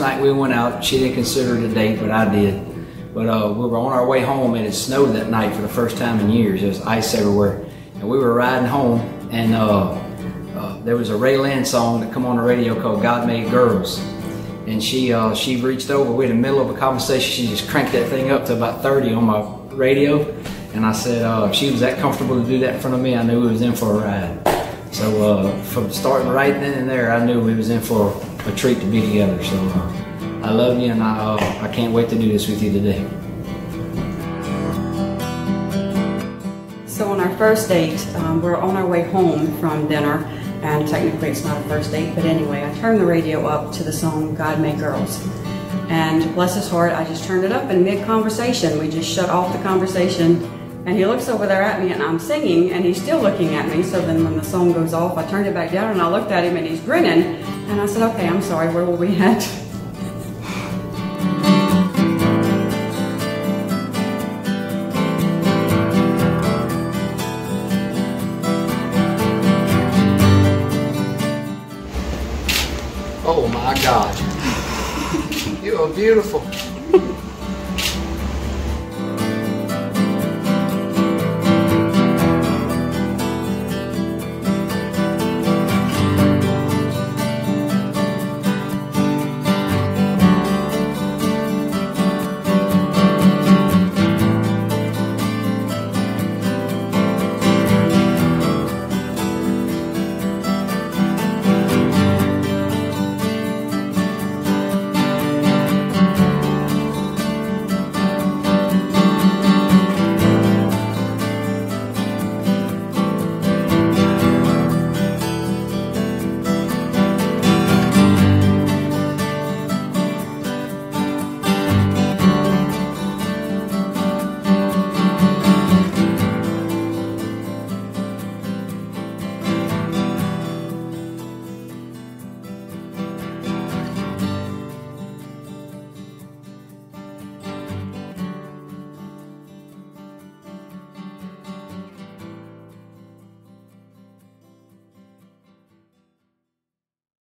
night we went out, she didn't consider it a date, but I did. But uh, we were on our way home, and it snowed that night for the first time in years. There was ice everywhere, and we were riding home, and uh, uh, there was a RaeLynn song that come on the radio called "God Made Girls," and she uh, she reached over. We in the middle of a conversation. She just cranked that thing up to about 30 on my radio, and I said, uh, if she was that comfortable to do that in front of me, I knew we was in for a ride. So uh, from starting right then and there, I knew we was in for a treat to be together. So uh, I love you, and I uh, I can't wait to do this with you today. So on our first date, um, we're on our way home from dinner, and technically it's not a first date, but anyway, I turned the radio up to the song God Made Girls. And bless his heart, I just turned it up in mid-conversation. We just shut off the conversation, and he looks over there at me, and I'm singing, and he's still looking at me. So then when the song goes off, I turned it back down, and I looked at him, and he's grinning. And I said, okay, I'm sorry, where were we at? Oh my God, you are beautiful.